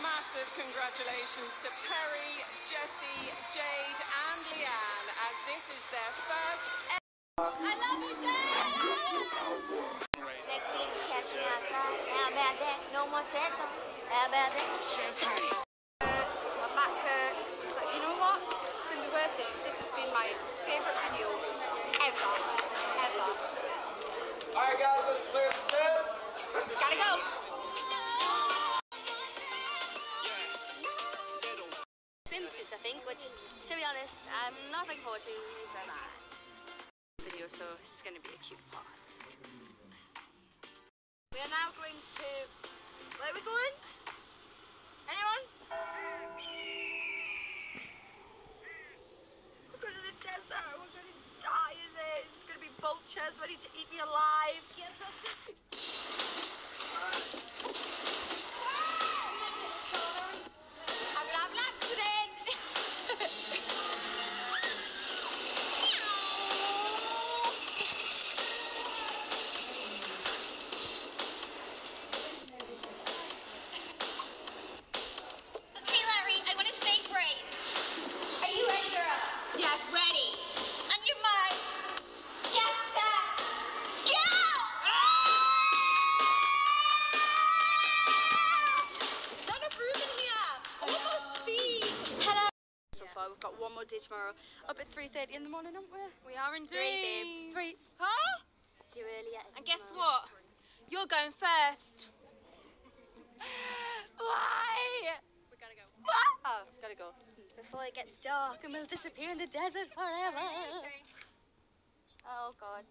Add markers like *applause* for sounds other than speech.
massive congratulations to Perrie, Jesy, Jade, and Leigh-Anne as this is their first I love you, guys! Maxine, catch me outside. How about that? No more sex on. How about that? hurts, my back hurts, but you know what? It's going to be worth it 'cause this has been my favourite video ever, ever. Alright guys, let's clear the set. Gotta go. Think, which, to be honest, I'm not looking forward to very much. Video, so it's going to be a cute part. We are now going to. Where are we going? Anyone? We're going to the desert. We're going to die in there. It's going to be vultures ready to eat me alive. Yes, far, we've got one more day tomorrow. Up at 3.30 in the morning, aren't we? We are indeed. Three, babe. Three. Huh? You're early yet. And guess what? You're going first. *gasps* Why? We gotta go. What? Oh, gotta go. Before it gets dark and we'll disappear in the desert forever. *laughs* Oh, God.